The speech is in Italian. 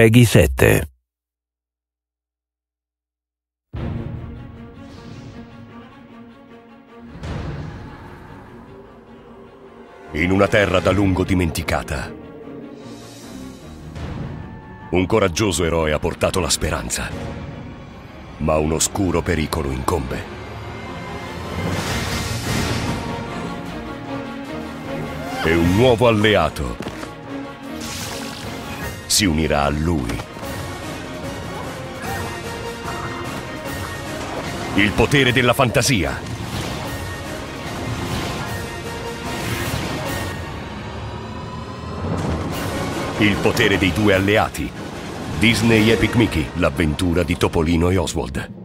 Peggy 7. In una terra da lungo dimenticata, un coraggioso eroe ha portato la speranza, ma un oscuro pericolo incombe. E un nuovo alleato si unirà a lui. Il potere della fantasia. Il potere dei due alleati. Disney Epic Mickey, l'avventura di Topolino e Oswald.